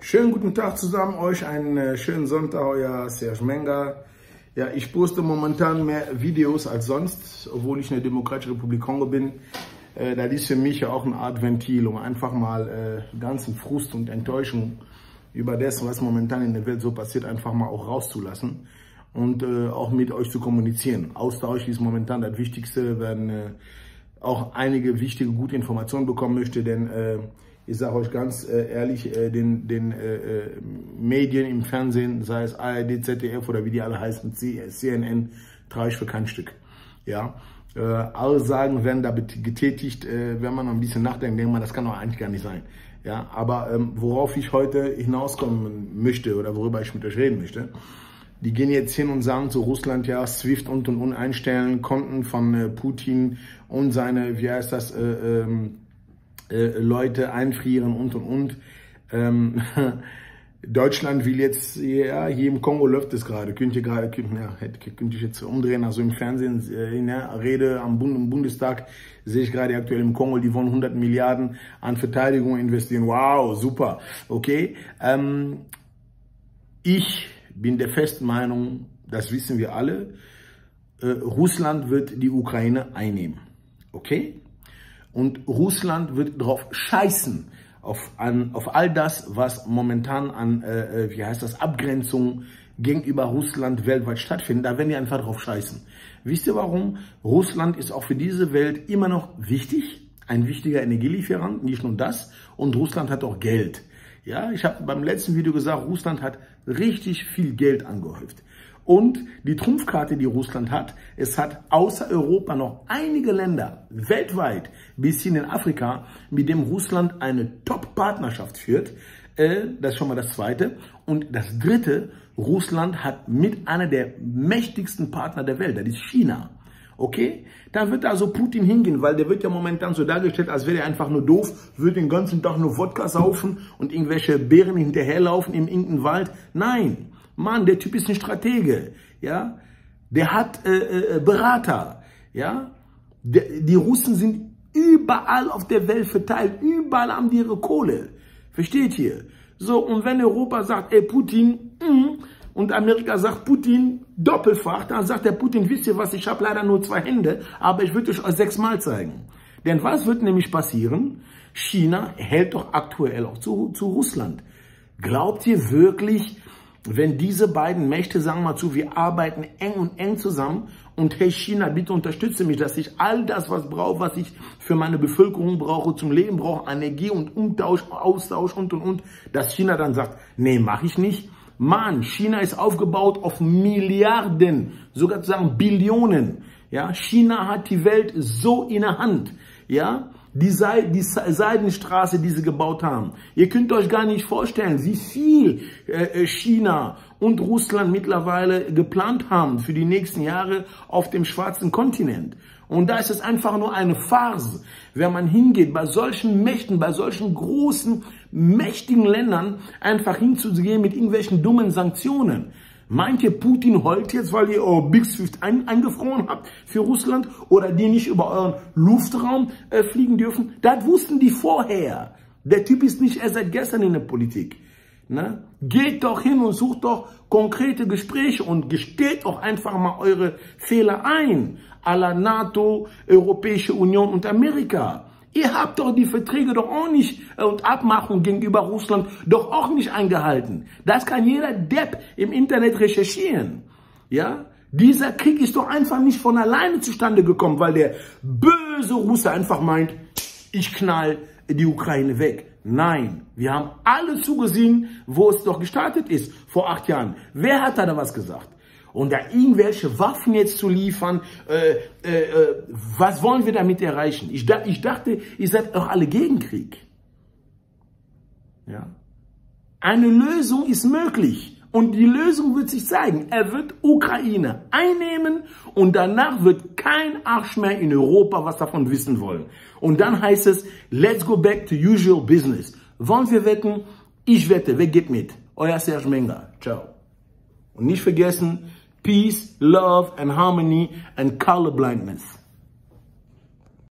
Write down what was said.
Schönen guten Tag zusammen, euch einen äh, schönen Sonntag, euer Serge Menga. Ja, ich poste momentan mehr Videos als sonst, obwohl ich in der Demokratischen Republik Kongo bin. Äh, das ist für mich ja auch eine Art Ventil, um einfach mal äh, ganzen Frust und Enttäuschung über das, was momentan in der Welt so passiert, einfach mal auch rauszulassen und äh, auch mit euch zu kommunizieren. Austausch ist momentan das Wichtigste, wenn äh, auch einige wichtige, gute Informationen bekommen möchte, denn äh, ich sage euch ganz äh, ehrlich, äh, den, den äh, äh Medien im Fernsehen, sei es ARD, ZDF oder wie die alle heißen, CNN, trage ich für kein Stück. Ja, äh, alle sagen, werden da getätigt, äh, wenn man ein bisschen nachdenkt, denkt man, das kann doch eigentlich gar nicht sein. Ja, aber ähm, worauf ich heute hinauskommen möchte oder worüber ich mit euch reden möchte, die gehen jetzt hin und sagen zu Russland, ja, SWIFT und und und einstellen, Konten von äh, Putin und seine, wie heißt das, äh, ähm, äh, Leute einfrieren und und und. Ähm, Deutschland will jetzt, ja, hier im Kongo läuft es gerade, könnt ihr gerade, könnt, ja, könnte ich jetzt umdrehen, also im Fernsehen, äh, in der Rede am Bund, im Bundestag sehe ich gerade aktuell im Kongo, die wollen 100 Milliarden an Verteidigung investieren. Wow, super, okay. Ähm, ich bin der festen Meinung, das wissen wir alle, äh, Russland wird die Ukraine einnehmen, okay? Und Russland wird darauf scheißen, auf, an, auf all das, was momentan an, äh, äh, wie heißt das, Abgrenzung gegenüber Russland weltweit stattfindet, da werden die einfach drauf scheißen. Wisst ihr warum? Russland ist auch für diese Welt immer noch wichtig, ein wichtiger Energielieferant, nicht nur das, und Russland hat auch Geld. Ja, ich habe beim letzten Video gesagt, Russland hat richtig viel Geld angehäuft. Und die Trumpfkarte, die Russland hat, es hat außer Europa noch einige Länder weltweit bis hin in Afrika, mit dem Russland eine Top-Partnerschaft führt. Äh, das ist schon mal das Zweite. Und das Dritte, Russland hat mit einer der mächtigsten Partner der Welt, das ist China. Okay? Da wird also Putin hingehen, weil der wird ja momentan so dargestellt, als wäre er einfach nur doof, würde den ganzen Tag nur Wodka saufen und irgendwelche Bären hinterherlaufen im irgendeinen Wald. Nein, Mann, der Typ ist ein Stratege, ja. Der hat äh, äh, Berater, ja. Der, die Russen sind überall auf der Welt verteilt, überall haben die ihre Kohle. Versteht ihr? So, und wenn Europa sagt, ey Putin, mm, und Amerika sagt Putin doppelfach, dann sagt der Putin, wisst ihr was, ich habe leider nur zwei Hände, aber ich würde euch sechsmal zeigen. Denn was wird nämlich passieren? China hält doch aktuell auch zu, zu Russland. Glaubt ihr wirklich, wenn diese beiden Mächte sagen mal zu, wir arbeiten eng und eng zusammen und hey China, bitte unterstütze mich, dass ich all das, was brauche, was ich für meine Bevölkerung brauche, zum Leben brauche, Energie und Umtausch, Austausch und und und, dass China dann sagt, nee, mache ich nicht. Mann, China ist aufgebaut auf Milliarden, sogar zu sagen Billionen. Ja, China hat die Welt so in der Hand. Ja, die, Seid, die Seidenstraße, die sie gebaut haben. Ihr könnt euch gar nicht vorstellen, wie viel äh, äh, China und Russland mittlerweile geplant haben für die nächsten Jahre auf dem schwarzen Kontinent. Und da ist es einfach nur eine Farce, wenn man hingeht, bei solchen Mächten, bei solchen großen, mächtigen Ländern einfach hinzugehen mit irgendwelchen dummen Sanktionen. Meint ihr, Putin heult jetzt, weil ihr eure Big Swift ein, eingefroren habt für Russland oder die nicht über euren Luftraum äh, fliegen dürfen? Das wussten die vorher. Der Typ ist nicht erst seit gestern in der Politik. Ne? Geht doch hin und sucht doch konkrete Gespräche und gesteht auch einfach mal eure Fehler ein. Aller NATO, Europäische Union und Amerika. Ihr habt doch die Verträge doch auch nicht äh, und Abmachungen gegenüber Russland doch auch nicht eingehalten. Das kann jeder Depp im Internet recherchieren. Ja? Dieser Krieg ist doch einfach nicht von alleine zustande gekommen, weil der böse Russe einfach meint, ich knall die Ukraine weg. Nein, wir haben alle zugesehen, wo es doch gestartet ist, vor acht Jahren. Wer hat da was gesagt? Und da irgendwelche Waffen jetzt zu liefern, äh, äh, äh, was wollen wir damit erreichen? Ich, ich dachte, ihr seid doch alle gegen Krieg. Ja. Eine Lösung ist möglich. Und die Lösung wird sich zeigen. Er wird Ukraine einnehmen und danach wird kein Arsch mehr in Europa was davon wissen wollen. Und dann heißt es, let's go back to usual business. Wollen wir wetten? Ich wette. Wer geht mit? Euer Serge Menger. Ciao. Und nicht vergessen, peace, love, and harmony, and colorblindness.